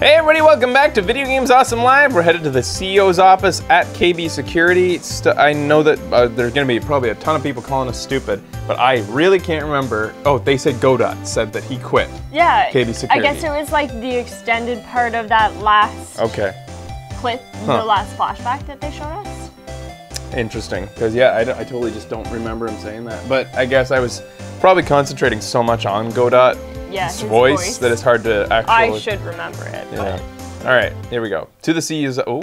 Hey everybody, welcome back to Video Games Awesome Live. We're headed to the CEO's office at KB Security. St- I know that uh, there's going to be probably a ton of people calling us stupid, but I really can't remember. Oh, they said Godot said that he quit. Yeah. KB Security. I guess it was like the extended part of that last Okay, clip, Huh. the last flashback that they showed us. interesting. Because yeah, I, I totally just don't remember him saying that. But I guess I was probably concentrating so much on Godot's Yeah, his voice, voice. that it's hard to actually. I should remember it. Yeah. All right, here we go. To the CEO's. Oh,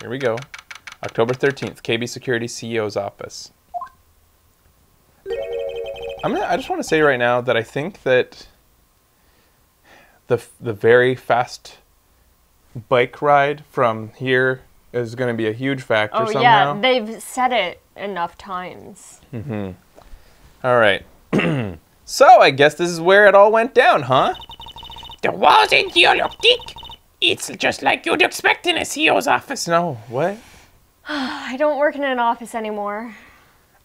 here we go. October 13th, KB Security CEO's office. I'm gonna, I just want to say right now that I think that the the very fast bike ride from here is going to be a huge factor Oh somehow. yeah, they've said it enough times. Mm-hmm. All right. so I guess this is where it all went down, huh? The walls in here look thick. It's just like you'd expect in a CEO's office. No, what? I don't work in an office anymore.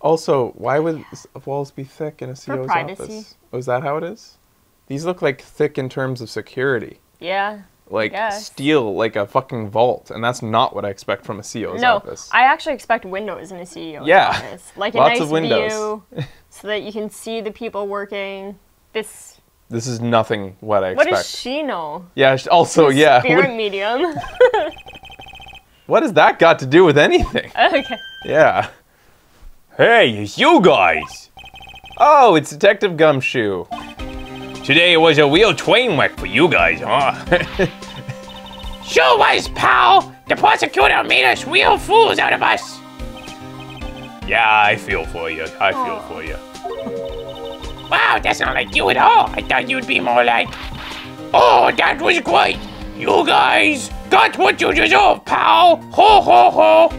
Also, why would s- walls be thick in a CEO's privacy. office? Oh, is that how it is? These look like thick in terms of security. Yeah. Like guess. steel, like a fucking vault, and that's not what I expect from a CEO's no, office. I actually expect windows in a CEO's Yeah. office. Like a Lots nice of windows. view so that you can see the people working. This this is nothing what I expect. what does she know? yeah. Also, yeah. Spirit What, medium. what has that got to do with anything? okay. Yeah. Hey, it's you guys. Oh, it's Detective Gumshoe. Today it was a real train wreck for you guys, huh? sure was, pal. The prosecutor made us real fools out of us. Yeah, I feel for you. I feel for you. Wow, that's not like you at all. I thought you'd be more like, oh, that was great. You guys got what you deserve, pal. Ho, ho, ho.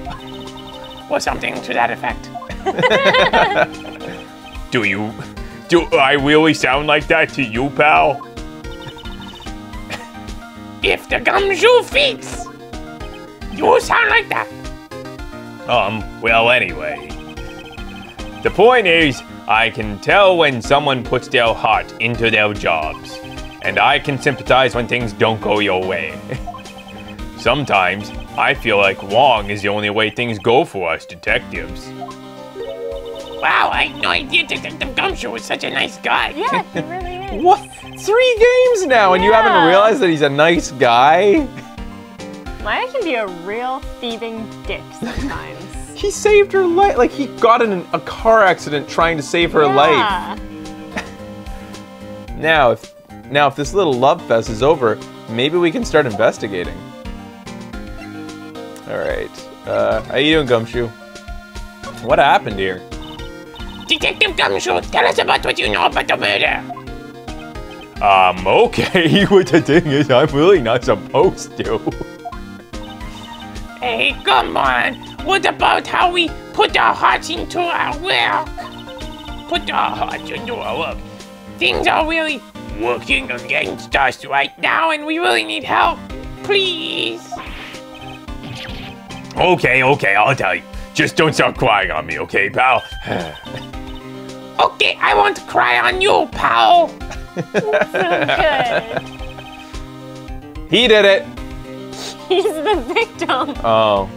Or something to that effect. do you do I really sound like that to you, pal? if the gumshoe fits, you sound like that. Um, well, anyway. The point is, I can tell when someone puts their heart into their jobs, and I can sympathize when things don't go your way. Sometimes, I feel like wrong is the only way things go for us detectives. Wow, I had no idea Detective Gumshoe was such a nice guy. Yeah, he really is. What? Three games now, and you haven't realized that he's a nice guy? Maya can be a real thieving dick sometimes. He saved her life. Like he got in a car accident trying to save her life. Now, if now if this little love fest is over, maybe we can start investigating. All right. Uh, how you doing, Gumshoe? What happened here? Detective Gumshoe, tell us about what you know about the murder. Um, okay, but the thing is, I'm really not supposed to. Hey, come on. What about how we put our hearts into our work? Put our hearts into our work. Things are really working against us right now, and we really need help. Please. Okay, okay, I'll tell you. Just don't start crying on me, okay, pal? okay, I won't cry on you, pal. Good. He did it. He's the victim. Oh,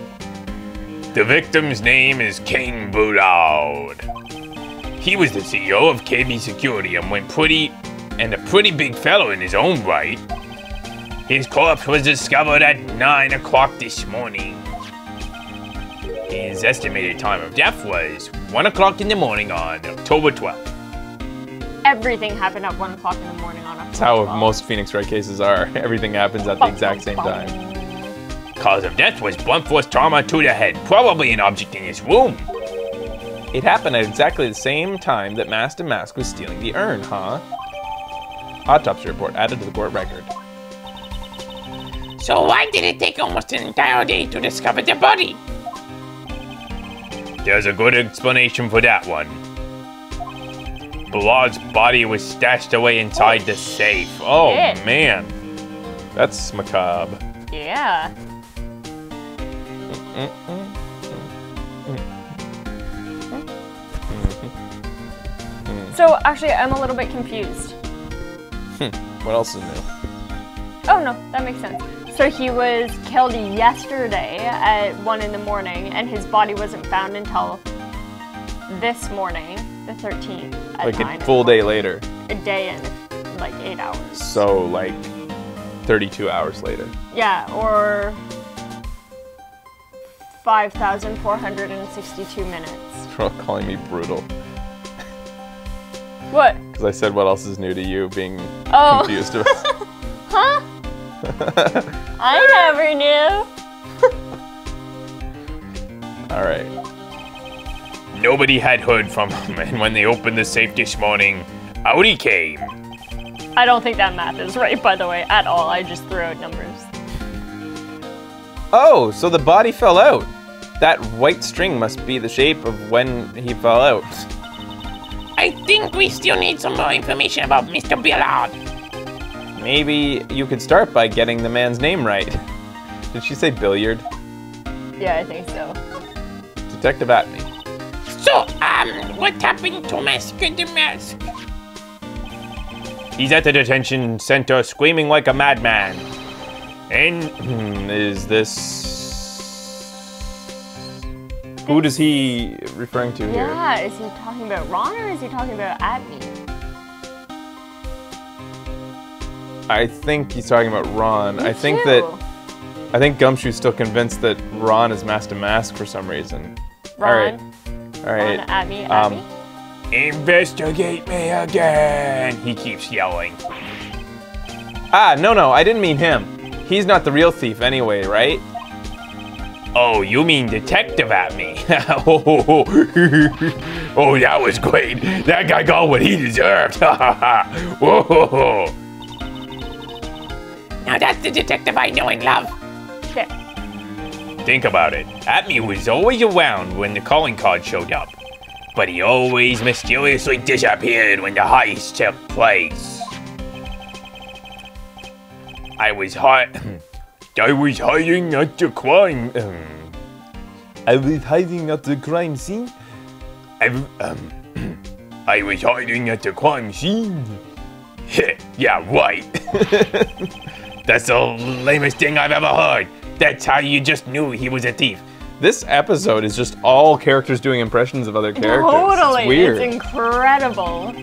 The victim's name is Kane Bullard. He was the CEO of KB Security and went pretty and a pretty big fellow in his own right. His corpse was discovered at 9 o'clock this morning. His estimated time of death was 1 o'clock in the morning on October 12th. Everything happened at one o'clock in the morning on a. that's how most Phoenix Wright cases are. Everything happens at the exact same time. Cause of death was blunt force trauma to the head, probably an object in his room. It happened at exactly the same time that Mask DeMasque was stealing the urn, huh? Autopsy report added to the court record. So why did it take almost an entire day to discover the body? There's a good explanation for that one. Bullard's body was stashed away inside the oh, safe. Oh Shit. man, that's macabre. Yeah. So actually, I'm a little bit confused. What else is new? Oh no, that makes sense. So he was killed yesterday at one in the morning, and his body wasn't found until this morning, the 13th, at Like a full day later. a day and like eight hours. So like 32 hours later. Yeah, or 5,462 minutes. For calling me brutal. What? Because I said what else is new to you being Oh. confused about Huh? I never knew. Alright. Nobody had heard from him, and when they opened the safe this morning, out he came. I don't think that math is right, by the way, at all. I just threw out numbers. Oh, so the body fell out. That white string must be the shape of when he fell out. I think we still need some more information about Mr. Billard. Maybe you could start by getting the man's name right. Did she say billiard? Yeah, I think so. Detective Atmey. So, um, what happened to Mask DeMasque? He's at the detention center screaming like a madman. And Hmm, is this. Who does he referring to here? Yeah, is he talking about Ron or is he talking about Atmey? I think he's talking about Ron. Me I think too. that I think Gumshoe's still convinced that Ron is Mask DeMasque for some reason. Ron, All right. Ron, Atmey, Um, Atmey. investigate me again. He keeps yelling. Ah, no, no, I didn't mean him. He's not the real thief anyway, right? Oh, you mean detective Atmey? oh, that was great. That guy got what he deserved. Whoa. Now that's the detective I know and love. Okay. Think about it. Atmey was always around when the calling card showed up, but he always mysteriously disappeared when the heist took place. I was hot. I was hiding at the crime. Um, I was hiding at the crime scene. I, um, I was hiding at the crime scene. yeah, right. That's the lamest thing I've ever heard. That's how you just knew he was a thief. This episode is just all characters doing impressions of other characters. Totally. It's weird. incredible.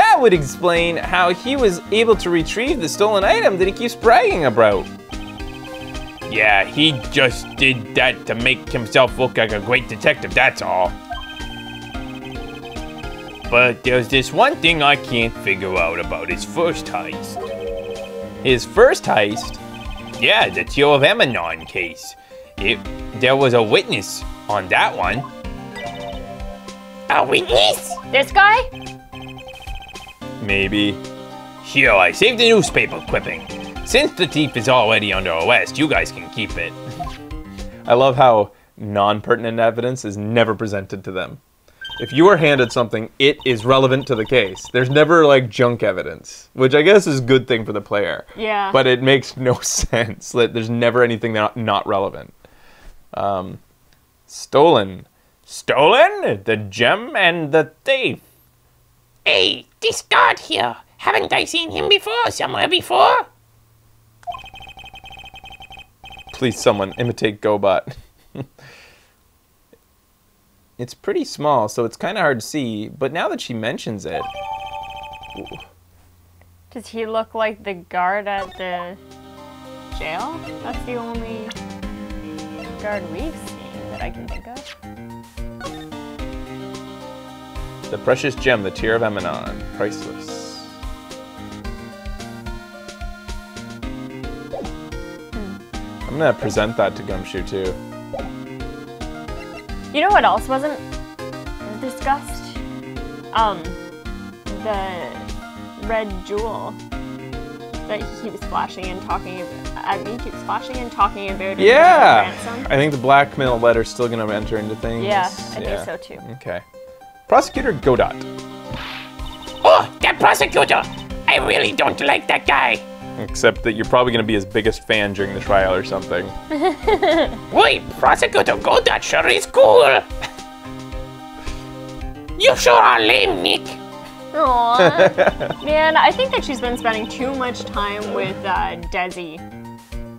That would explain how he was able to retrieve the stolen item that he keeps bragging about. Yeah, he just did that to make himself look like a great detective, that's all. But there's this one thing I can't figure out about his first heist. His first heist, Yeah, the Teal of Emanon case. It, there was a witness on that one. A witness? This guy? Maybe. Here, I saved the newspaper clipping. Since the thief is already under arrest, you guys can keep it. I love how non-pertinent evidence is never presented to them. If you are handed something, it is relevant to the case. There's never like junk evidence, which I guess is a good thing for the player. Yeah. But it makes no sense. Like, there's never anything not, not relevant. Um, stolen. Stolen? The gem and the thief. Hey, this guard here. Haven't I seen him before, somewhere before? Please, someone imitate Godot. it's pretty small, so it's kind of hard to see. But now that she mentions it, Does he look like the guard at the jail? That's the only guard we've seen that I can think of. The precious gem, the tear of Emanon, priceless. I'm gonna present that to Gumshoe too. You know what else wasn't discussed? Um, the red jewel that he keeps flashing and talking about. I mean, keeps flashing and talking about. Yeah. I think the blackmail letter's still gonna enter into things. Yeah, I think so too. Okay. Prosecutor Godot. Oh, that prosecutor! I really don't like that guy. Except that you're probably gonna be his biggest fan during the trial or something. Wait, prosecutor Godot sure is cool. You sure are lame, Nick. Aw. Man, I think that she's been spending too much time with uh, Desi.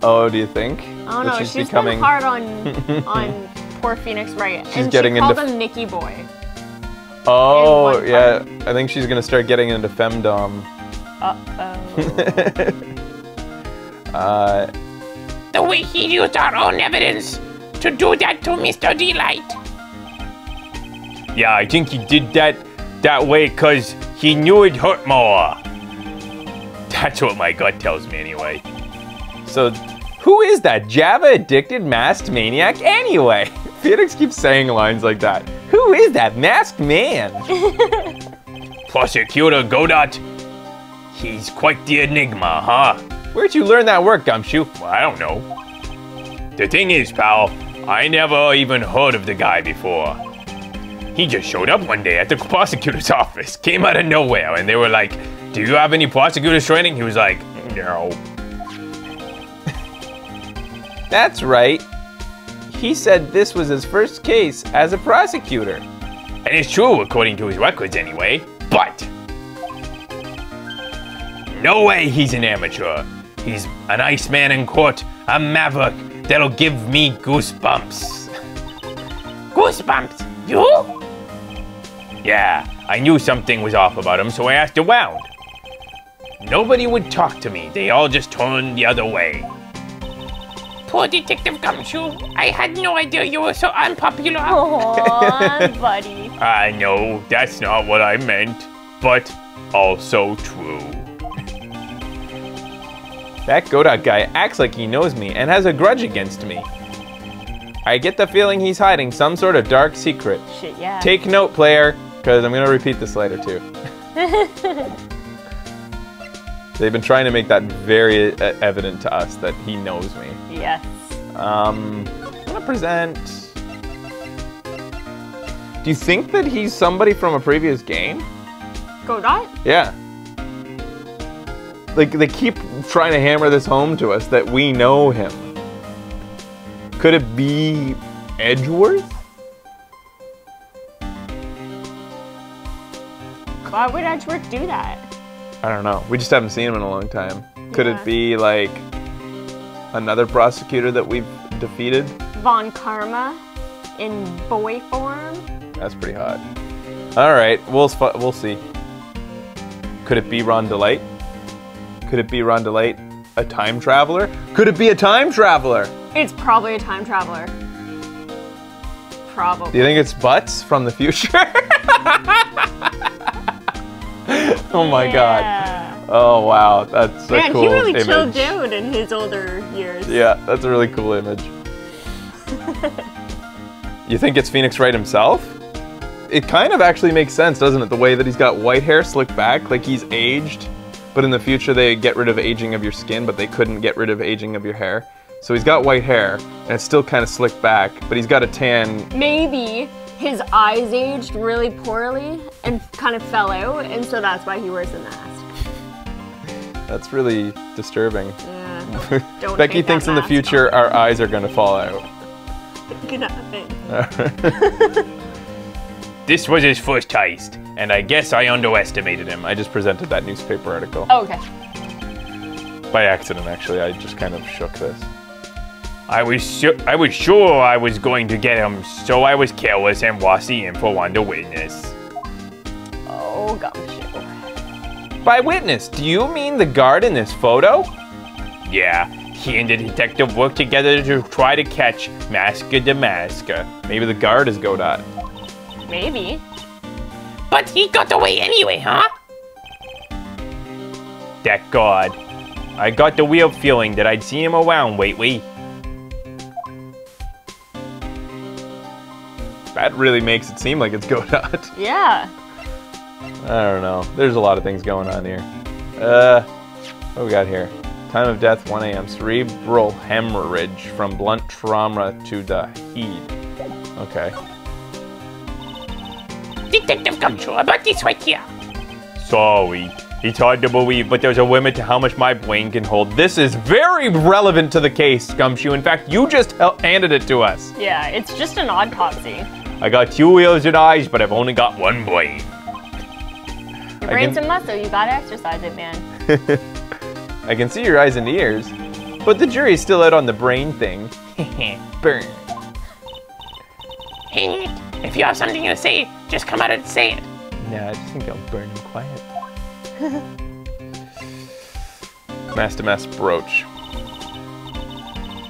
Oh, do you think? Oh don't that know. she's she's becoming. been hard on on poor Phoenix Wright. She's and getting she called into- him Nicky Boy. Oh, in one yeah. I think she's gonna start getting into femdom. Uh oh. uh, The way he used our own evidence to do that to Mr. DeLite. Yeah, I think he did that that way because he knew it hurt more. That's what my gut tells me anyway. so, who is that Java addicted masked maniac anyway? Phoenix keeps saying lines like that. Who is that masked man? Prosecutor Godot, he's quite the enigma, huh? Where'd you learn that work, Gumshoe? Well, I don't know. The thing is, pal, I never even heard of the guy before. He just showed up one day at the prosecutor's office, came out of nowhere, and they were like, Do you have any prosecutor's training? He was like, No. That's right. He said this was his first case as a prosecutor. And it's true, according to his records anyway, but. No way he's an amateur. He's an Iceman in court, a maverick that'll give me goosebumps. Goosebumps. You? Yeah, I knew something was off about him, so I asked around. Nobody would talk to me, they all just turned the other way. Poor Detective Gumshoe. I had no idea you were so unpopular. Aw, buddy. I know that's not what I meant, but also true. That Godot guy acts like he knows me and has a grudge against me. I get the feeling he's hiding some sort of dark secret. Shit, yeah. Take note, player, because I'm going to repeat this later too. They've been trying to make that very evident to us that he knows me. yes. Um, I'm gonna present. Do you think that he's somebody from a previous game? Godot? Yeah. Like they keep trying to hammer this home to us that we know him. Could it be Edgeworth? Why would Edgeworth do that? I don't know. We just haven't seen him in a long time. Could Yeah. it be like another prosecutor that we've defeated? Von Karma in boy form? That's pretty hot. All right, we'll sp- we'll see. Could it be Ron DeLite? Could it be Ron DeLite, a time traveler? Could it be a time traveler? It's probably a time traveler. Probably. Do you think it's Butts from the future? oh my god. Oh wow, that's a Man, cool he really image. chilled out in his older years. Yeah, that's a really cool image. you think it's Phoenix Wright himself? It kind of actually makes sense, doesn't it? The way that he's got white hair slicked back, like he's aged, but in the future they get rid of aging of your skin, but they couldn't get rid of aging of your hair. So he's got white hair, and it's still kind of slicked back, but he's got a tan. Maybe his eyes aged really poorly and kind of fell out, and so that's why he wears the mask. That's really disturbing. Yeah. Don't Becky take that thinks in the mask future our eyes are going to fall out. off. Gonna happen. This was his first heist, and I guess I underestimated him. I just presented that newspaper article. Oh, okay. By accident, actually. I just kind of shook this. I was su- I was sure I was going to get him, so I was careless and watched the info on the witness. Oh, gumshoe. By witness, do you mean the guard in this photo? Yeah, he and the detective worked together to try to catch Mask DeMasque. Maybe the guard is Godot. Maybe. But he got away anyway, huh? That god. I got the weird feeling that I'd see him around lately. That really makes it seem like it's Godot. Yeah. I don't know. There's a lot of things going on here. Uh, what we got here? Time of death 1 a.m. Cerebral hemorrhage from blunt trauma to the heat. Okay. Detective Gumshoe, about this right here. Sorry. It's hard to believe, but there's a limit to how much my brain can hold. This is very relevant to the case, Gumshoe. In fact, you just handed it to us. Yeah, it's just an odd autopsy. I got two ears and eyes, but I've only got one brain. Your I brain's can- a muscle. You gotta exercise it, man. I can see your eyes and ears, but the jury's still out on the brain thing. Burn. Hey, Nick, if you have something to say, just come out and say it. Nah, I just think I'll burn him quiet. Mask DeMasque brooch.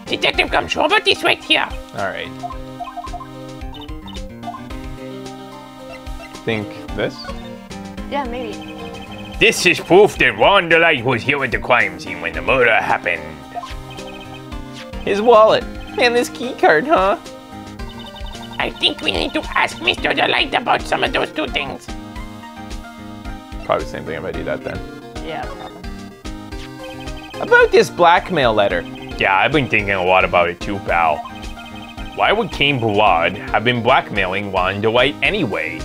Detective Gumshoe, about this right here. All right. Think this? Yeah, maybe. This is proof that Ron DeLite was here at the crime scene when the murder happened. His wallet. And this key card, huh? I think we need to ask Mr. DeLite about some of those two things. Probably the same thing if I do that then. Yeah, probably. About this blackmail letter. Yeah, I've been thinking a lot about it too, pal. Why would Kane Bullard have been blackmailing Ron DeLite anyway?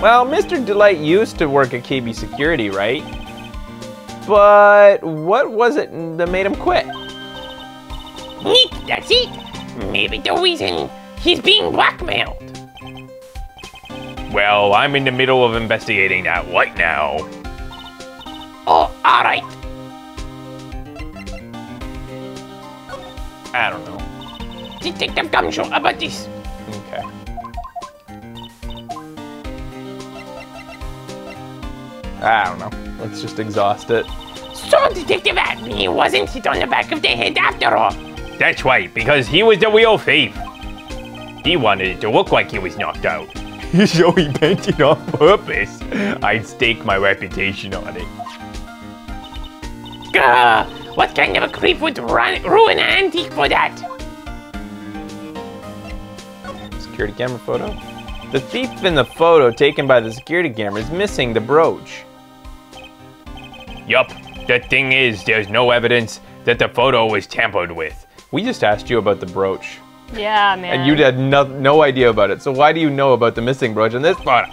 Well, Mr. DeLite used to work at KB Security, right? But what was it that made him quit? That's it. Maybe the reason he's being blackmailed. Well, I'm in the middle of investigating that right now. Oh, alright. I don't know. Detective Gumshoe, about this. I don't know. Let's just exhaust it. So Detective Atmey wasn't hit on the back of the head after all. That's right, because he was the real thief. He wanted it to look like he was knocked out. so he bent it on purpose. I'd stake my reputation on it. Grr, what kind of a creep would run, ruin an antique for that? Security camera photo. The thief in the photo taken by the security camera is missing the brooch. Yup, the thing is, there's no evidence that the photo was tampered with. We just asked you about the brooch, Yeah, man. and you had no, no idea about it. So why do you know about the missing brooch in this photo?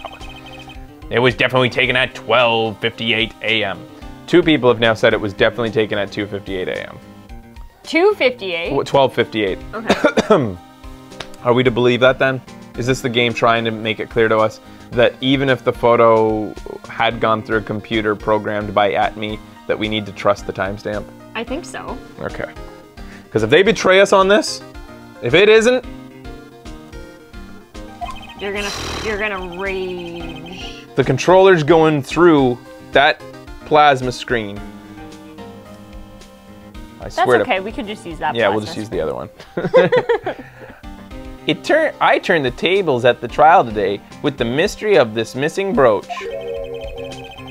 It was definitely taken at 12:58 a.m. Two people have now said it was definitely taken at 2:58 a.m. 258. 12:58. Okay. Are we to believe that then? Is this the game trying to make it clear to us that even if the photo had gone through a computer programmed by Atmey, that we need to trust the timestamp? I think so. Okay. Because if they betray us on this, if it isn't, You're gonna you're gonna rage. the controller's going through that plasma screen. I That's swear okay. to We could just use that. Yeah, we'll plasma just use the other one. it turn I turned the tables at the trial today with the mystery of this missing brooch.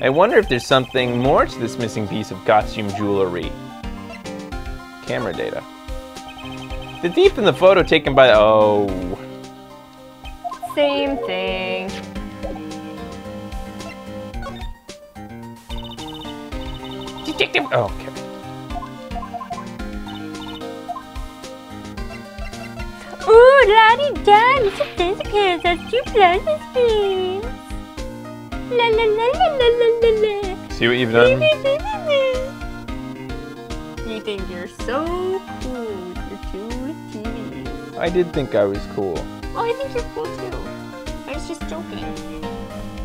I wonder if there's something more to this missing piece of costume jewelry. Camera data. The thief in the photo taken by oh Same thing. Detective, oh, okay. Ooh, Lottie Dad, dance kids. That's two plasma screens. La la la la la la la la. See what you've done? You think you're so cool with your two TVs. I did think I was cool. Oh, I think you're cool too. I was just joking.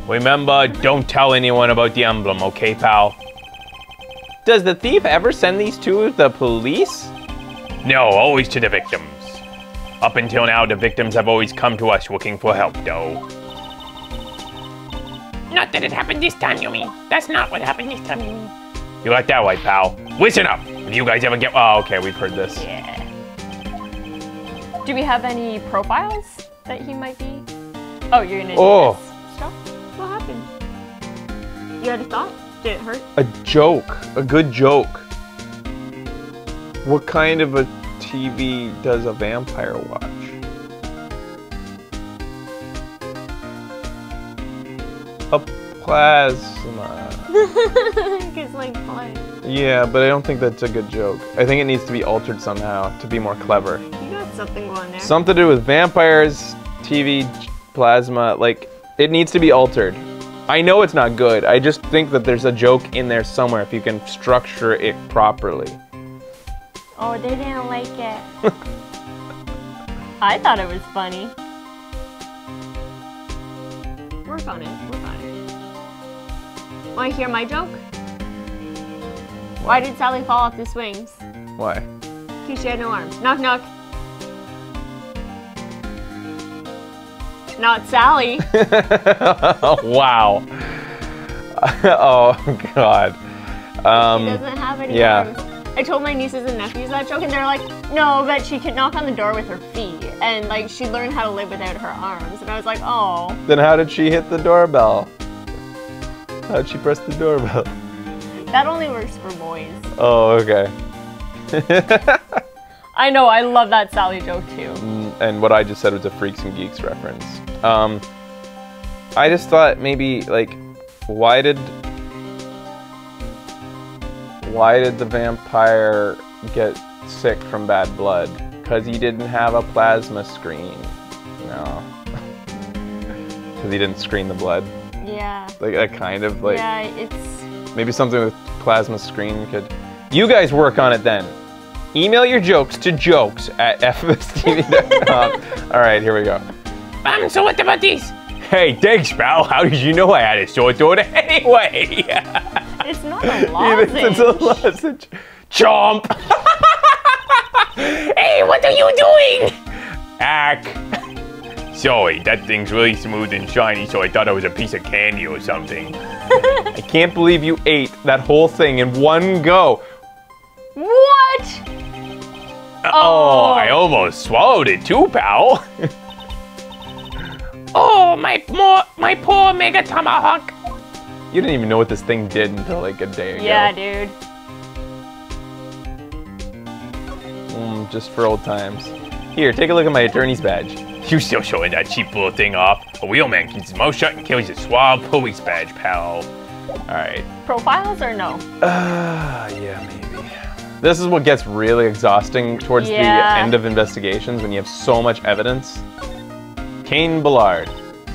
Remember, don't tell anyone about the emblem, okay, pal? Does the thief ever send these to the police? No, always to the victims. Up until now, the victims have always come to us looking for help, though. not that it happened this time, you mean? That's not what happened this time, you mean? You like that, white pal? Listen up! If you guys ever get. Oh, okay, we've heard this. Yeah. Do we have any profiles that he might be? Oh, you're gonna do Oh. this stuff? What happened? You had a thought? Did it hurt? A joke. A good joke. What kind of a TV does a vampire watch? A plasma. It's like blood. Yeah, but I don't think that's a good joke. I think it needs to be altered somehow to be more clever. You got something going there. Something to do with vampires, TV, plasma, like, it needs to be altered. I know it's not good. I just think that there's a joke in there somewhere if you can structure it properly. Oh, they didn't like it. I thought it was funny. Work on it. Work on it. Want to hear my joke? Why did Sally fall off the swings? Why? Because she had no arms. Knock knock. Not Sally. wow. oh God. She Um, doesn't have any yeah. arms. I told my nieces and nephews that joke, and they're like, "No, but she could knock on the door with her feet, and like she learned how to live without her arms." And I was like, "Oh, then how did she hit the doorbell? How'd she press the doorbell? that only works for boys." Oh, okay. I know. I love that Sally joke too. and what I just said was a Freaks and Geeks reference. Um, I just thought maybe like, why did why did the vampire get sick from bad blood? Because he didn't have a plasma screen. No. Because he didn't screen the blood. Yeah. Like that kind of like yeah, it's maybe something with plasma screen could. You guys work on it then. Email your jokes to jokes at ffstv.com. All right, here we go. Um, so what about these? Hey, thanks, pal. How did you know I had a sore throat anyway? It's not a He thinks it's a lozenge. lozenge. Chomp! Hey, what are you doing? Ack. Sorry, that thing's really smooth and shiny, so I thought it was a piece of candy or something. I can't believe you ate that whole thing in one go. What? Oh, I almost swallowed it too, pal. Oh, my more, my poor Mega Tomahawk. You didn't even know what this thing did until like a day ago. Yeah, dude. Mm, just for old times. Here, take a look at my attorney's badge. You still showing that cheap little thing off? A wheelman keeps his mouth shut and carries a suave police badge, pal. All right. Profiles or no? Ah, yeah, maybe. This is what gets really exhausting towards Yeah. the end of investigations when you have so much evidence. Kane Bullard.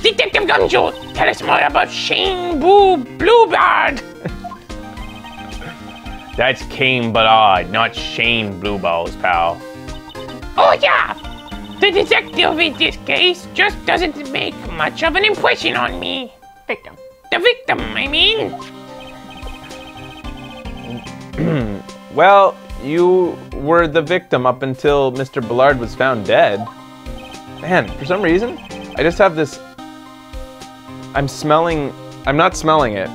Detective Gumshoe, tell us more about Shane Boo Bluebird. That's Kane Bullard, not Shane Blueballs, pal. Oh yeah, the detective in this case just doesn't make much of an impression on me. Victim. The victim, I mean. Well, you were the victim up until Mr. Bullard was found dead. Man, for some reason, I just have this. I'm smelling. I'm not smelling it.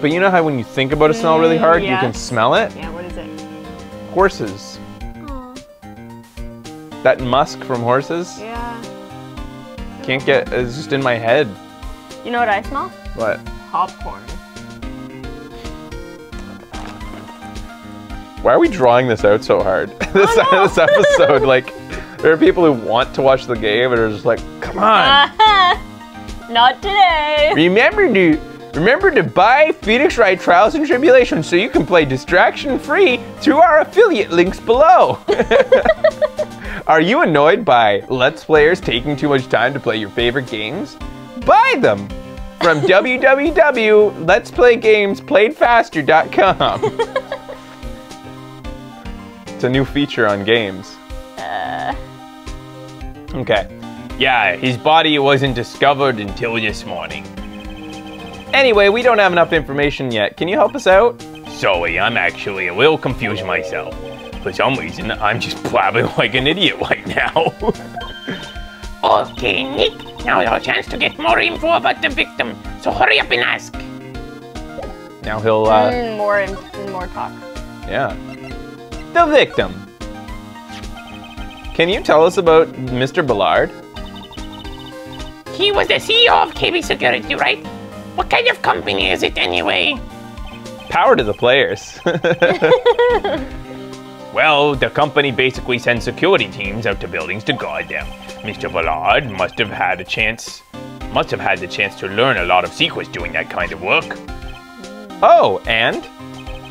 But you know how when you think about a smell really Mm, hard, you can smell it? Yeah, what is it? Horses. That musk from horses Yeah. can't get. It's just in my head. You know what I smell? What? Popcorn. Why are we drawing this out so hard? this, Oh, no. this episode, like, there are people who want to watch the game and are just like, come on. Not today. Remember to remember to buy Phoenix Wright Trials and Tribulations so you can play distraction free through our affiliate links below. Are you annoyed by Let's Players taking too much time to play your favorite games? Buy them from www.let'splaygamesplayedfaster.com. it's a new feature on games. Uh. Okay. Yeah, his body wasn't discovered until this morning. Anyway, we don't have enough information yet. Can you help us out? Sorry, I'm actually a little confused myself. For some reason, I'm just blabbing like an idiot right now. Okay, Nick, now your chance to get more info about the victim. So hurry up and ask. Now he'll, uh, Mm, more and more talk. yeah. The victim. Can you tell us about Mr. Bullard? He was the CEO of KB Security, right? What kind of company is it anyway? Power to the players. well, the company basically sends security teams out to buildings to guard them. Mr. Bullard must have had a chance, must have had the chance to learn a lot of secrets doing that kind of work. oh, and?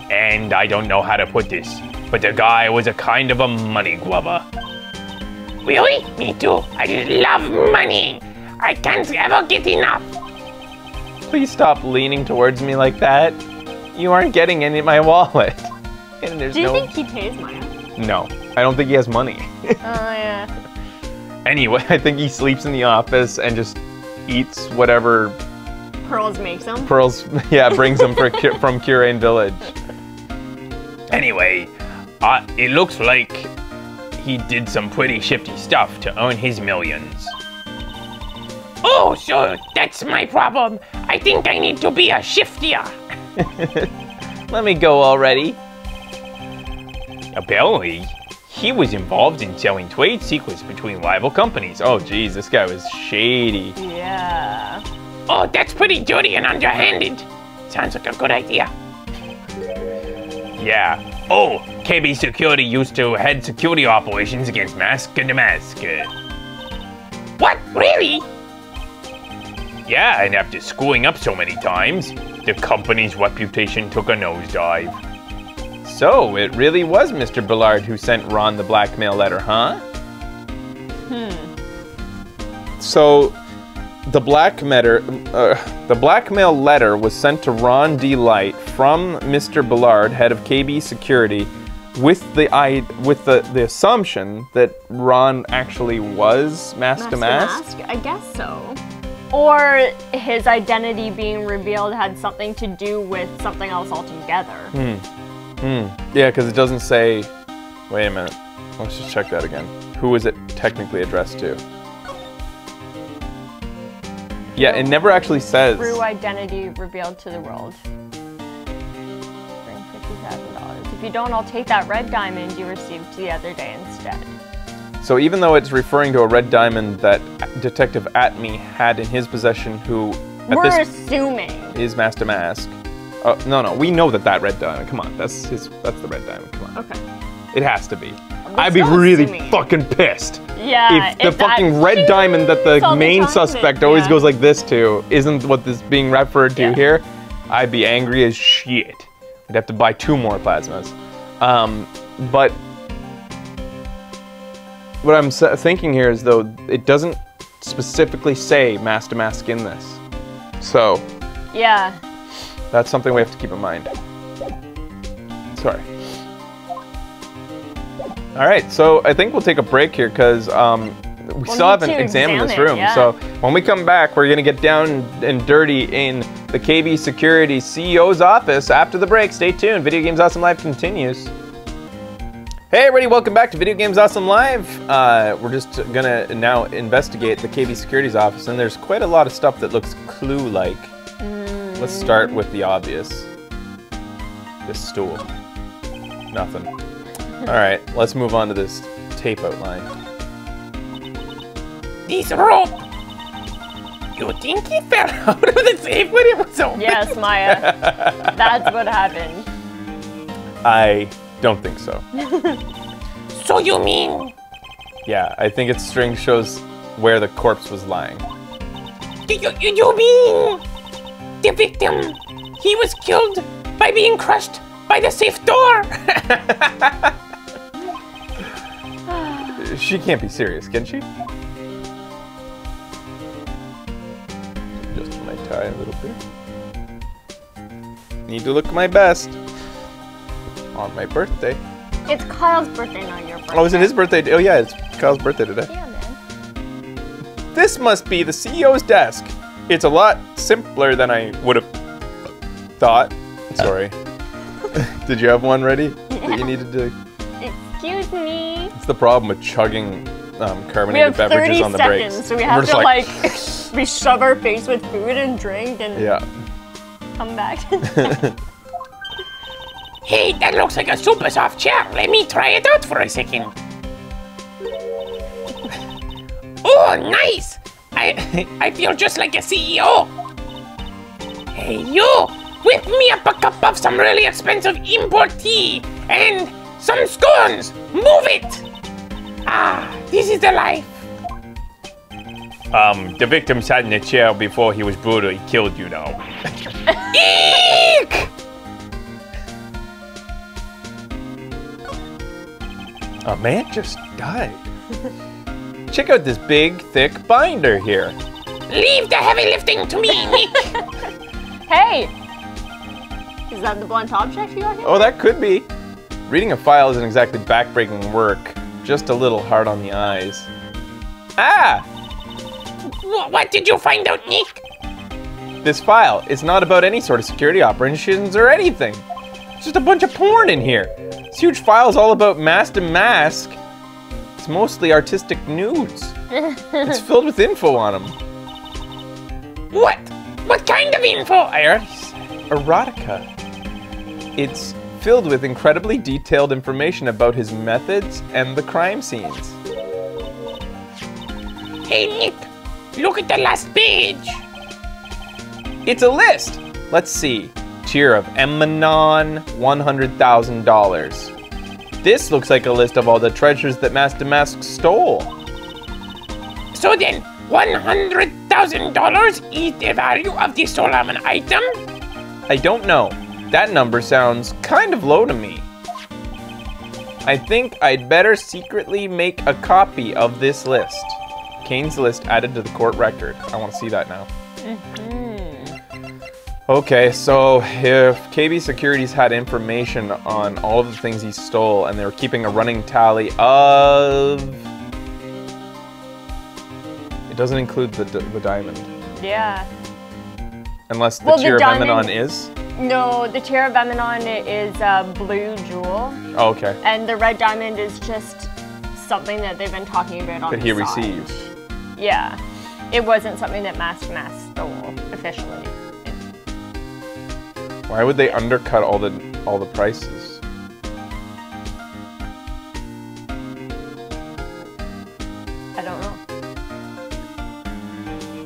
And I don't know how to put this, but the guy was a kind of a money grubber. Really? Me too. I love money. I can't ever get enough. Please stop leaning towards me like that. You aren't getting any of my wallet. And there's Do you no. think he pays Maya? no, I don't think he has money. Oh yeah. anyway, I think he sleeps in the office and just eats whatever Pearls makes them. Pearls, yeah, brings them for, from Kurain Village. Anyway, uh, it looks like he did some pretty shifty stuff to earn his millions. Oh, so that's my problem. I think I need to be a shiftier. Let me go already. Apparently, he was involved in selling trade secrets between rival companies. Oh, geez, this guy was shady. Yeah. Oh, that's pretty dirty and underhanded. Sounds like a good idea. Yeah. Oh, KB Security used to head security operations against Mask DeMasque. What? Really? Yeah, and after screwing up so many times, the company's reputation took a nosedive. So, it really was Mr. Bullard who sent Ron the blackmail letter, huh? Hmm. So, the blackmail, uh, the blackmail letter was sent to Ron DeLite from Mr. Ballard, head of KB Security, with the I with the, the assumption that Ron actually was Mask DeMasque. I guess so. Or his identity being revealed had something to do with something else altogether. Hmm. Hmm. Yeah, because it doesn't say. Wait a minute. Let's just check that again. Who is it technically addressed to? Yeah, it never actually says. True identity revealed to the world. Bring fifty thousand dollars. If you don't, I'll take that red diamond you received the other day instead. So even though it's referring to a red diamond that Detective Atmey had in his possession, who at We're this assuming. is Mask DeMasque. Oh no, no, we know that that red diamond. Come on, that's his. That's the red diamond. Come on, Okay. it has to be. We're I'd be still really assuming. fucking pissed Yeah. if the that fucking red diamond that the all main time, suspect always yeah. goes like this to isn't what this being referred to Yeah. here. I'd be angry as shit. We'd have to buy two more plasmas. Um, but what I'm thinking here is though it doesn't specifically say Mask DeMasque in this, so Yeah. that's something we have to keep in mind. Sorry. All right, so I think we'll take a break here because um, we still haven't examined this examine it, room. yeah. So when we come back, we're gonna get down and dirty in the KB Security CEO's office after the break. Stay tuned. Video Games Awesome Live continues. Hey everybody, welcome back to Video Games Awesome Live. Uh, we're just gonna now investigate the KB Security's office, and there's quite a lot of stuff that looks clue-like. Let's start with the obvious. This stool. Nothing. All right, let's move on to this tape outline. This rope. You think he fell out of the safe when it was open? Yes, Maya. That's what happened. I don't think so. So you mean Yeah, I think its string shows where the corpse was lying. you, you, you mean the victim? He was killed by being crushed by the safe door. She can't be serious, can she? Just my tie a little bit. Need to look my best on my birthday. It's Kyle's birthday, not your birthday. Oh, is it his birthday? Oh yeah, it's Kyle's birthday today. Yeah, man. This must be the CEO's desk. It's a lot simpler than I would have thought. Sorry. Did you have one ready that you needed to? Excuse me. It's the problem with chugging um, We carbonated have beverages 30 on the seconds, breaks. so we have just to like, we shove our face with food and drink and yeah. come back. hey, that looks like a super soft chair. Let me try it out for a second. Oh, nice! I I feel just like a CEO. Hey, you! Whip me up a cup of some really expensive import tea and some scones. Move it! Ah, this is the life. Um, the victim sat in a chair before he was brutally killed, you know. Eek! A man just died. Check out this big, thick binder here. Leave the heavy lifting to me, Nick. hey! Is that the blunt object you got here? Oh, that could be. Reading a file isn't exactly backbreaking work, just a little hard on the eyes. Ah! What did you find out, Nick? this file. is not about any sort of security operations or anything. It's just a bunch of porn in here. This huge file is all about Mask DeMasque. It's mostly artistic nudes. it's filled with info on them. What? What kind of info? I already said erotica. It's filled with incredibly detailed information about his methods and the crime scenes. Hey, Nick, look at the last page. It's a list. Let's see. Tier of Emanon, $100,000. This looks like a list of all the treasures that Master Mask stole. So then, $100,000 is the value of the stolen item? I don't know. That number sounds kind of low to me. I think I'd better secretly make a copy of this list. Kane's list added to the court record. I want to see that now. Mm-hmm. Okay, so if KB Securities had information on all of the things he stole and they were keeping a running tally of. It doesn't include the, the diamond. Yeah. Unless the Well, the of diamond- Emanon is? No, the Tier of Emanon is a blue jewel, Oh, okay. and the red diamond is just something that they've been talking about on That the he side. received. Yeah. It wasn't something that Mask DeMasque stole officially. Why would they undercut all the all the prices? I don't know.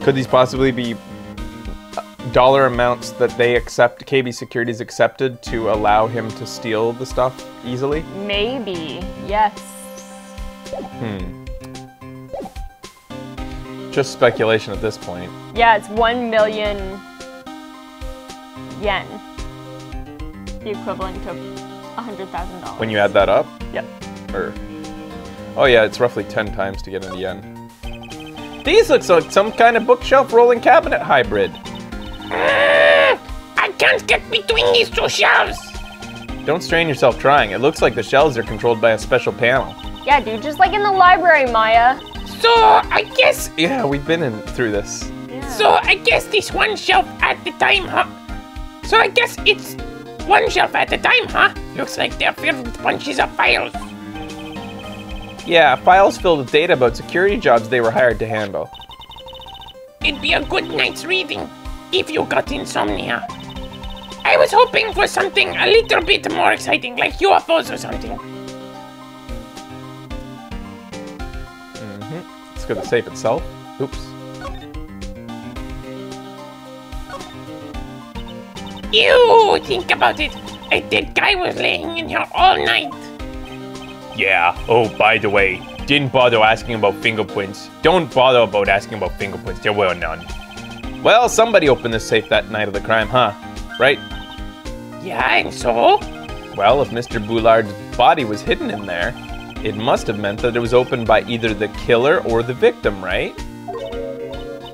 Could these possibly be uh, dollar amounts that they accept, KB Securities accepted to allow him to steal the stuff easily? Maybe. Yes. Hmm. Just speculation at this point. Yeah, it's one million yen. The equivalent of hundred thousand dollars. When you add that up, Yep. or oh yeah, it's roughly ten times to get into yen. These looks like some kind of bookshelf rolling cabinet hybrid. Mm, I can't get between these two shelves. Don't strain yourself trying. It looks like the shelves are controlled by a special panel. Yeah, dude, just like in the library, Maya. So I guess, Yeah, we've been in through this. Yeah. so I guess this one shelf at the time, huh? So I guess it's one shelf at a time, huh? Looks like they're filled with bunches of files. Yeah, files filled with data about security jobs they were hired to handle. It'd be a good night's reading if you got insomnia. I was hoping for something a little bit more exciting, like UFOs or something. Mm-hmm. Let's go to save itself. Oops. You think about it. A dead guy was laying in here all night. Yeah. Oh, by the way, didn't bother asking about fingerprints. Don't bother about asking about fingerprints. There were none. Well, somebody opened the safe that night of the crime, huh? Right? Yeah, and so? Well, if Mr. Bullard's body was hidden in there, it must have meant that it was opened by either the killer or the victim, right?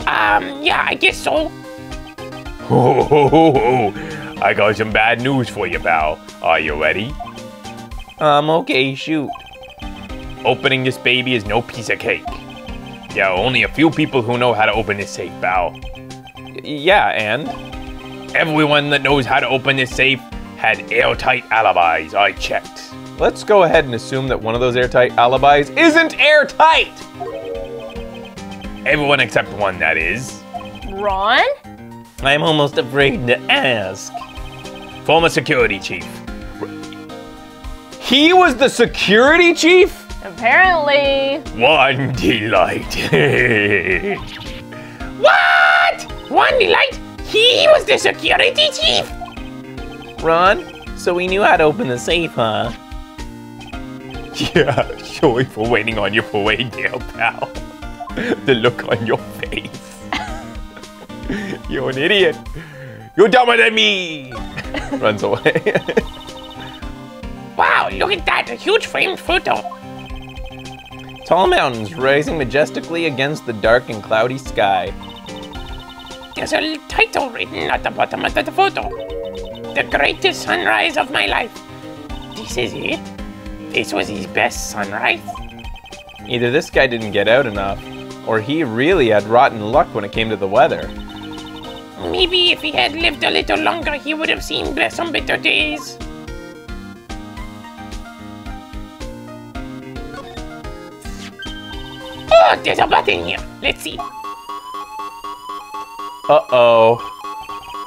Um, yeah, I guess so. Ho, ho, ho, ho. I got some bad news for you, pal. Are you ready? Um, okay, shoot. Opening this baby is no piece of cake. There are only a few people who know how to open this safe, pal. Y- yeah, and? Everyone that knows how to open this safe had airtight alibis. I checked. Let's go ahead and assume that one of those airtight alibis isn't airtight! Everyone except one, that is. Ron? I'm almost afraid to ask. Former security chief. He was the security chief? Apparently. Ron DeLite. What? Ron DeLite? He was the security chief? Ron, so we knew how to open the safe, huh? yeah, sorry for waiting on you your way there, pal. the look on your face. You're an idiot. You're dumber than me. Runs away. Wow, look at that, a huge framed photo. Tall mountains rising majestically against the dark and cloudy sky. There's a little title written at the bottom of the photo. The greatest sunrise of my life. This is it? This was his best sunrise? Either this guy didn't get out enough, or he really had rotten luck when it came to the weather. Maybe if he had lived a little longer, he would have seen be- some better days. Oh, there's a button here. Let's see. Uh-oh.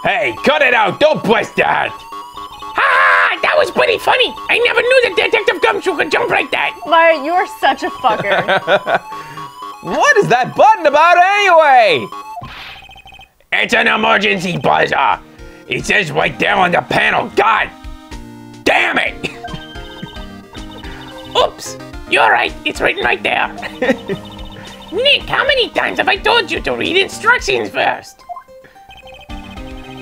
Hey, cut it out! Don't press that! Ah, that was pretty funny. I never knew that Detective Gumshoe could jump like that. Mario, you are such a fucker. What is that button about anyway? It's an emergency buzzer! It says right there on the panel. God damn it! Oops, you're right. It's written right there. Nick, how many times have I told you to read instructions first?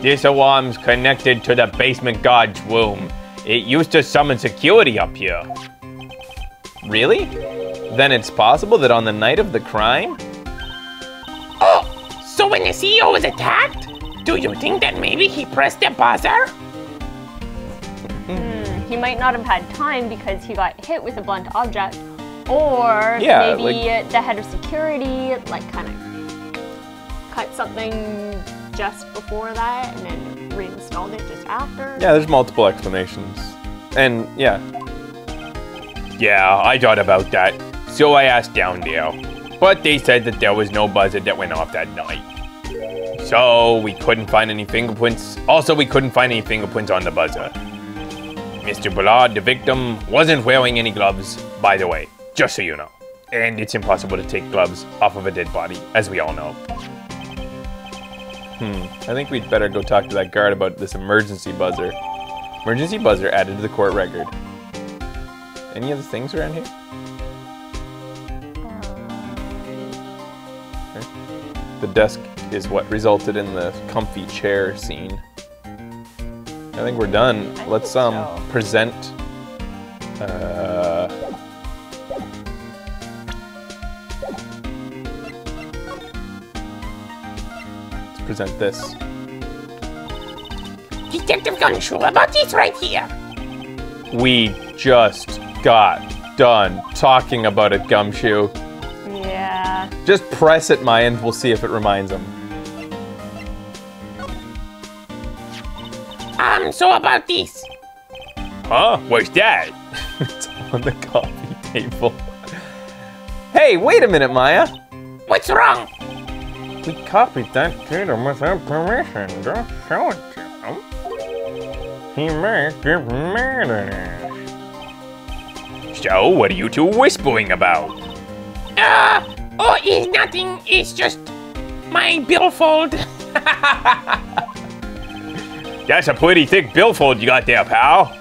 This alarm's connected to the basement guard's room. It used to summon security up here. Really? Then it's possible that on the night of the crime? So when the CEO was attacked, do you think that maybe he pressed the buzzer? Hmm, he might not have had time because he got hit with a blunt object. Or Yeah, maybe like- the head of security, like, kind of cut something just before that and then reinstalled it just after. Yeah, there's multiple explanations. And yeah, Yeah, I thought about that. So I asked down there. But they said that there was no buzzer that went off that night. So we couldn't find any fingerprints. Also, we couldn't find any fingerprints on the buzzer. Mr. Bullard, the victim, wasn't wearing any gloves, by the way, just so you know. And it's impossible to take gloves off of a dead body, as we all know. Hmm, I think we'd better go talk to that guard about this emergency buzzer. Emergency buzzer added to the court record. Any other things around here? The desk is what resulted in the comfy chair scene. I think we're done. I Let's um so. present uh let's present this. Detective Gumshoe, about this right here. We just got done talking about it, Gumshoe. Yeah. Just press it, Maya, and we'll see if it reminds him. Um, so about this. Huh? What's that? it's on the coffee table. Hey, wait a minute, Maya. What's wrong? We copied that data without permission. Don't show it to him. He may get mad at us. So, what are you two whispering about? Uh, oh, it's nothing. It's just my billfold. That's a pretty thick billfold you got there, pal.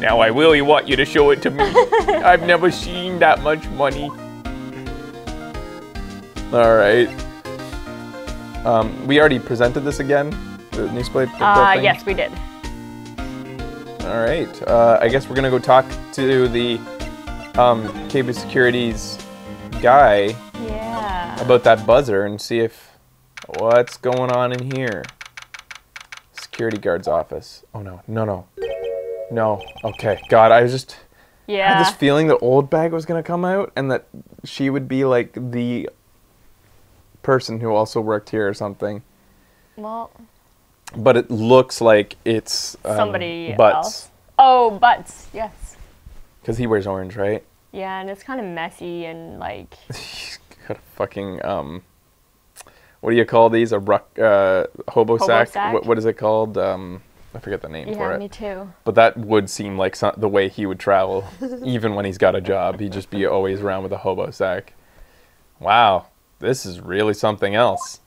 Now I really want you to show it to me. I've never seen that much money. All right. Um, we already presented this again. The newspaper. Uh, thing? yes, we did. All right. Uh, I guess we're gonna go talk to the um, KB Securities guy Yeah. about that buzzer and see if what's going on in here. Security guard's office. Oh no, no, no, no. Okay, God, I was just I had yeah. this feeling that old bag was gonna come out and that she would be like the person who also worked here or something. well, But it looks like it's um, somebody butts else. Oh, butts. Yes. because he wears orange, right? Yeah, and it's kind of messy and like He's got a fucking um, what do you call these? A ruck, uh, hobo, Hobo sack? sack? What, what is it called? Um, I forget the name for it. yeah, me too. But that would seem like some, the way he would travel, even when he's got a job. He'd just be always around with a hobo sack. Wow, this is really something else.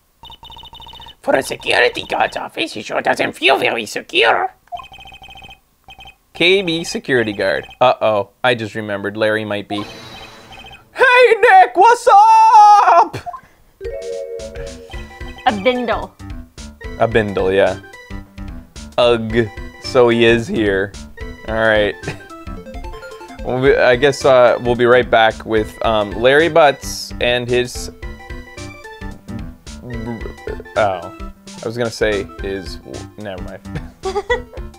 For a security guard's office, he sure doesn't feel very secure. KB security guard. Uh oh, I just remembered Larry might be. Hey Nick, what's up? A bindle. A bindle, yeah. Ugh. So he is here. All right. We'll be, I guess uh, we'll be right back with um, Larry Butts and his. Oh, I was gonna say is. Never mind.